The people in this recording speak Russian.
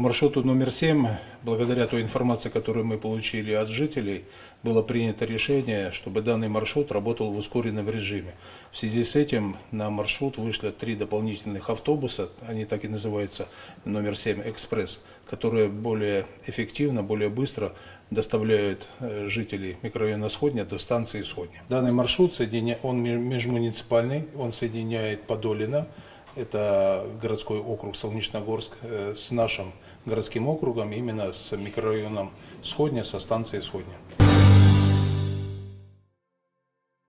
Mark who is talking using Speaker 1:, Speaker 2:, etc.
Speaker 1: маршруту номер 7, благодаря той информации, которую мы получили от жителей, было принято решение, чтобы данный маршрут работал в ускоренном режиме. В связи с этим на маршрут вышли три дополнительных автобуса, они так и называются, номер 7 «Экспресс», которые более эффективно, более быстро доставляют э, жителей микрорайона Сходня до станции Сходня. Данный маршрут он межмуниципальный, он соединяет Подолино, это городской округ Солнечногорск, э, с нашим городским округом, именно с микрорайоном Сходня, со станцией Сходня.